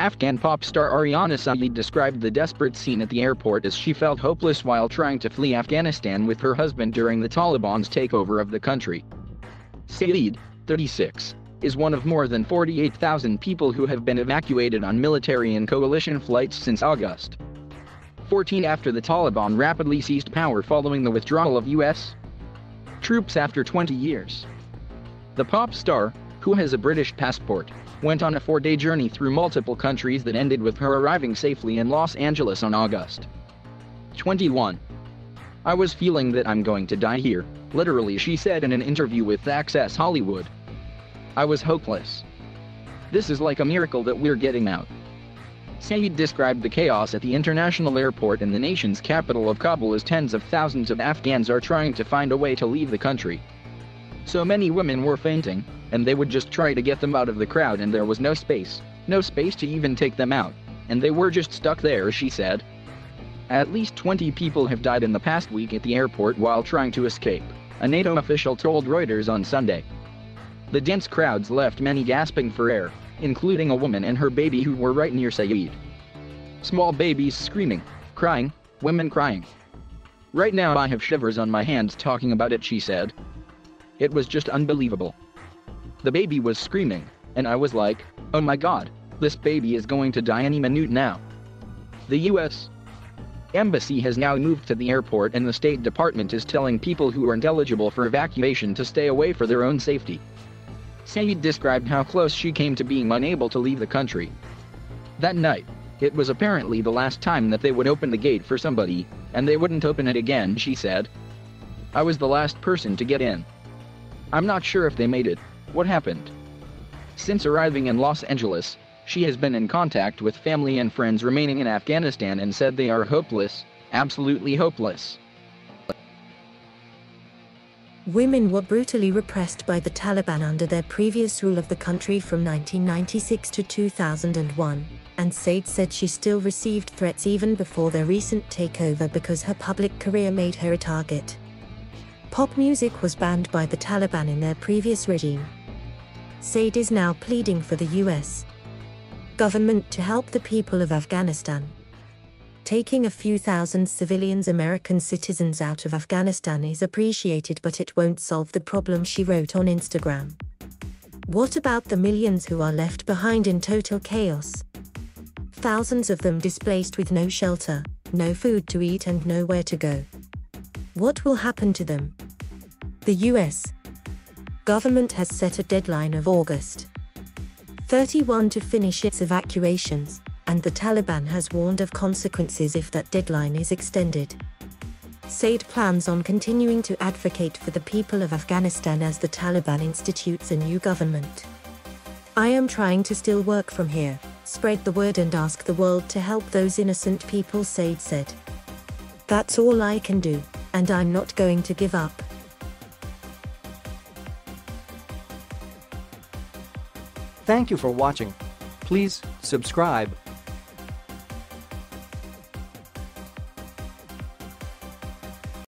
Afghan pop star Aryana Sayeed described the desperate scene at the airport as she felt hopeless while trying to flee Afghanistan with her husband during the Taliban's takeover of the country. Sayeed, 36, is one of more than 48,000 people who have been evacuated on military and coalition flights since August. 14 after the Taliban rapidly seized power following the withdrawal of U.S. troops after 20 years. The pop star, who has a British passport, went on a four-day journey through multiple countries that ended with her arriving safely in Los Angeles on August 21. I was feeling that I'm going to die here, literally she said in an interview with Access Hollywood. I was hopeless. This is like a miracle that we're getting out. Sayeed described the chaos at the international airport in the nation's capital of Kabul as tens of thousands of Afghans are trying to find a way to leave the country. So many women were fainting, and they would just try to get them out of the crowd and there was no space, no space to even take them out, and they were just stuck there, she said. At least 20 people have died in the past week at the airport while trying to escape, a NATO oh. official told Reuters on Sunday. The dense crowds left many gasping for air, including a woman and her baby who were right near Sayeed. Small babies screaming, crying, women crying. Right now I have shivers on my hands talking about it, she said. It was just unbelievable. The baby was screaming, and I was like, oh my god, this baby is going to die any minute now. The U.S. Embassy has now moved to the airport and the State Department is telling people who aren't eligible for evacuation to stay away for their own safety. Sayeed described how close she came to being unable to leave the country. That night, it was apparently the last time that they would open the gate for somebody, and they wouldn't open it again, she said. I was the last person to get in. I'm not sure if they made it, what happened? Since arriving in Los Angeles, she has been in contact with family and friends remaining in Afghanistan and said they are hopeless, absolutely hopeless. Women were brutally repressed by the Taliban under their previous rule of the country from 1996 to 2001, and Sayeed said she still received threats even before their recent takeover because her public career made her a target. Pop music was banned by the Taliban in their previous regime. Sayeed is now pleading for the US government to help the people of Afghanistan. Taking a few thousand civilians American citizens out of Afghanistan is appreciated but it won't solve the problem she wrote on Instagram. What about the millions who are left behind in total chaos? Thousands of them displaced with no shelter, no food to eat and nowhere to go. What will happen to them? The US, government has set a deadline of August 31 to finish its evacuations, and the Taliban has warned of consequences if that deadline is extended. Sayeed plans on continuing to advocate for the people of Afghanistan as the Taliban institutes a new government. I am trying to still work from here, spread the word and ask the world to help those innocent people, Sayeed said. That's all I can do, and I'm not going to give up. Thank you for watching. Please subscribe